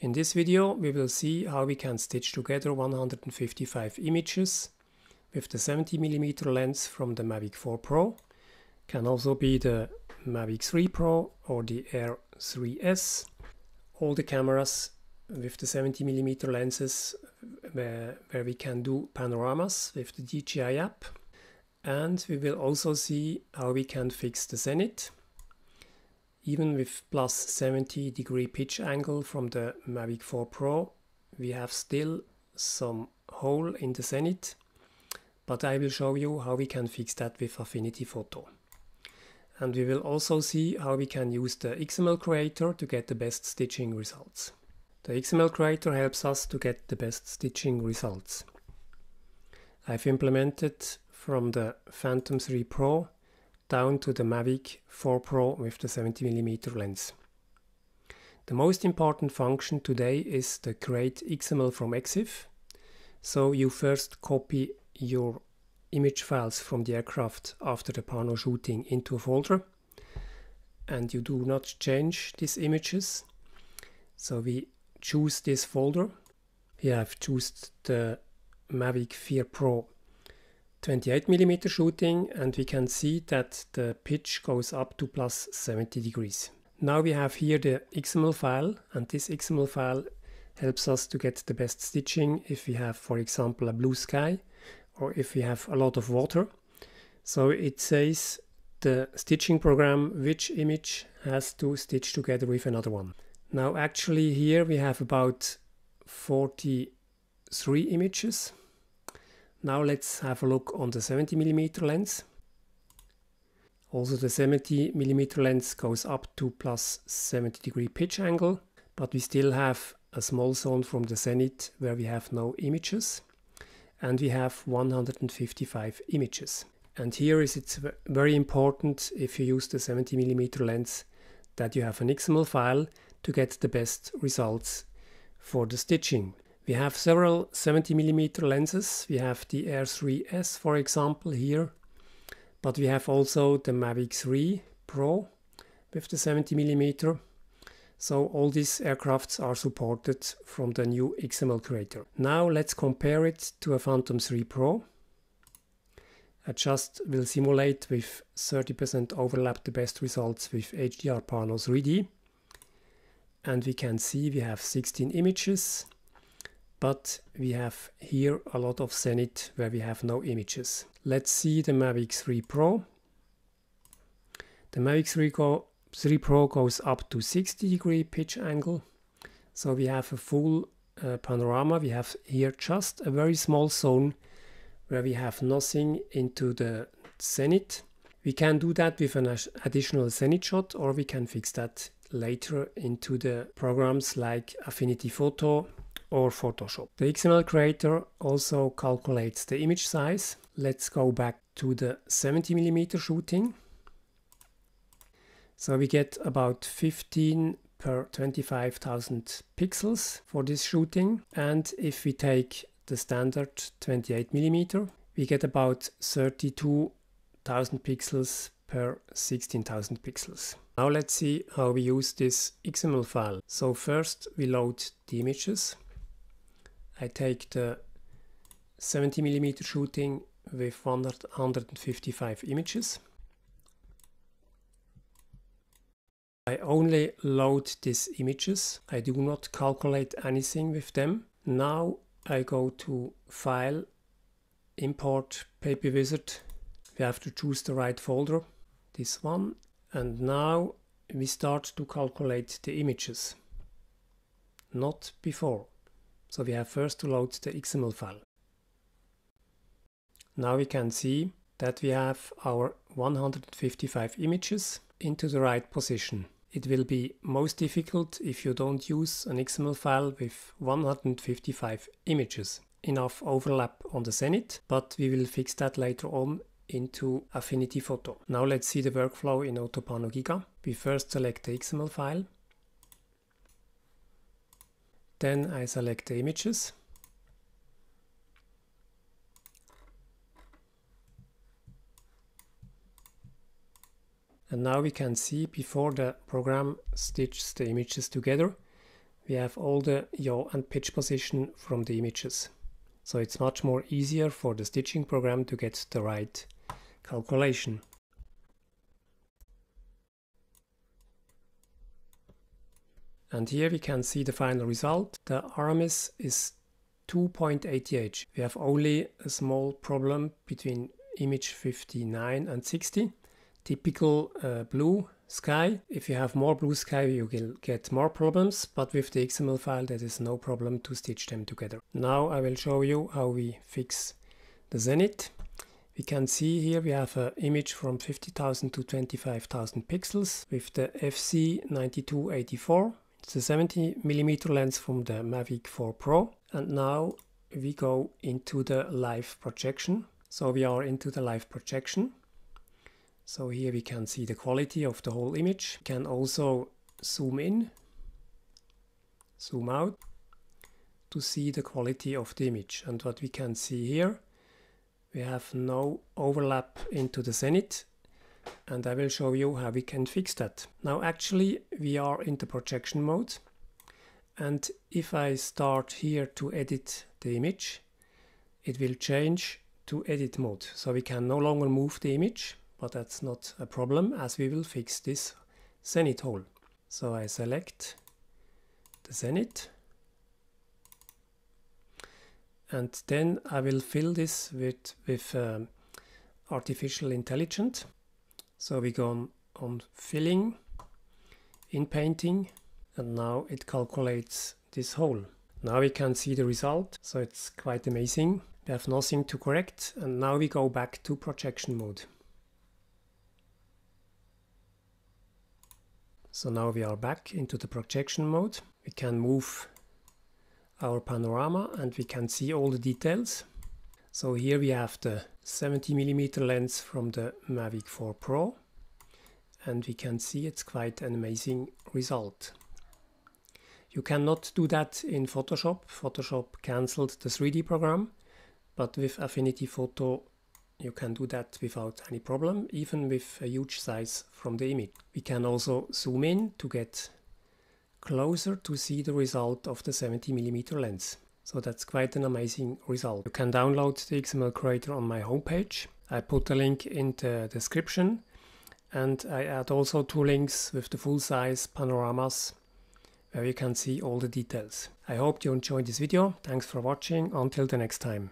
In this video we will see how we can stitch together 155 images with the 70mm lens from the Mavic 4 Pro. Can also be the Mavic 3 Pro or the Air 3S. All the cameras with the 70mm lenses where, where we can do panoramas with the DJI app. And we will also see how we can fix the zenith even with plus 70 degree pitch angle from the Mavic 4 Pro, we have still some hole in the zenith, but I will show you how we can fix that with Affinity Photo. And we will also see how we can use the XML creator to get the best stitching results. The XML creator helps us to get the best stitching results. I've implemented from the Phantom 3 Pro down to the Mavic 4 Pro with the 70mm lens. The most important function today is the create XML from EXIF. So you first copy your image files from the aircraft after the pano shooting into a folder and you do not change these images. So we choose this folder. Here I've chosen the Mavic 4 Pro 28 millimeter shooting and we can see that the pitch goes up to plus 70 degrees. Now we have here the XML file and this XML file helps us to get the best stitching if we have for example a blue sky or if we have a lot of water. So it says the stitching program which image has to stitch together with another one. Now actually here we have about 43 images now let's have a look on the 70mm lens. Also the 70mm lens goes up to plus 70 degree pitch angle, but we still have a small zone from the zenith where we have no images and we have 155 images. And here is it's very important if you use the 70mm lens that you have an XML file to get the best results for the stitching. We have several 70mm lenses. We have the Air 3S, for example, here. But we have also the Mavic 3 Pro with the 70mm. So all these aircrafts are supported from the new XML creator. Now let's compare it to a Phantom 3 Pro. I just will simulate with 30% overlap the best results with HDR Pano 3D. And we can see we have 16 images but we have here a lot of Zenith where we have no images. Let's see the Mavic 3 Pro. The Mavic 3, Go 3 Pro goes up to 60 degree pitch angle. So we have a full uh, panorama. We have here just a very small zone where we have nothing into the zenith. We can do that with an additional zenith shot or we can fix that later into the programs like Affinity Photo or Photoshop. The XML creator also calculates the image size. Let's go back to the 70mm shooting. So we get about 15 per 25,000 pixels for this shooting. And if we take the standard 28mm, we get about 32,000 pixels per 16,000 pixels. Now let's see how we use this XML file. So first we load the images. I take the 70 millimeter shooting with 155 images. I only load these images. I do not calculate anything with them. Now I go to File, Import Papywizard. We have to choose the right folder, this one. And now we start to calculate the images, not before. So we have first to load the XML file. Now we can see that we have our 155 images into the right position. It will be most difficult if you don't use an XML file with 155 images. Enough overlap on the Zenith, but we will fix that later on into Affinity Photo. Now let's see the workflow in Autopano Giga. We first select the XML file then I select the images. And now we can see before the program stitches the images together, we have all the yaw and pitch position from the images. So it's much more easier for the stitching program to get the right calculation. And here we can see the final result. The RMS is 2.88. We have only a small problem between image 59 and 60. Typical uh, blue sky. If you have more blue sky, you will get more problems, but with the XML file, there is no problem to stitch them together. Now I will show you how we fix the zenith. We can see here we have an image from 50,000 to 25,000 pixels with the FZ9284 it's a 70 millimeter lens from the Mavic 4 Pro. And now we go into the live projection. So we are into the live projection. So here we can see the quality of the whole image. We can also zoom in, zoom out to see the quality of the image. And what we can see here, we have no overlap into the zenith and I will show you how we can fix that. Now actually we are in the projection mode and if I start here to edit the image it will change to edit mode so we can no longer move the image but that's not a problem as we will fix this zenith hole. So I select the zenith and then I will fill this with, with um, artificial intelligence so we go on, on filling, in painting, and now it calculates this hole. Now we can see the result, so it's quite amazing. We have nothing to correct, and now we go back to projection mode. So now we are back into the projection mode. We can move our panorama and we can see all the details. So here we have the 70mm lens from the Mavic 4 Pro and we can see it's quite an amazing result. You cannot do that in Photoshop. Photoshop cancelled the 3D program, but with Affinity Photo you can do that without any problem, even with a huge size from the image. We can also zoom in to get closer to see the result of the 70mm lens. So that's quite an amazing result. You can download the XML Creator on my homepage. I put a link in the description and I add also two links with the full size panoramas where you can see all the details. I hope you enjoyed this video. Thanks for watching. Until the next time.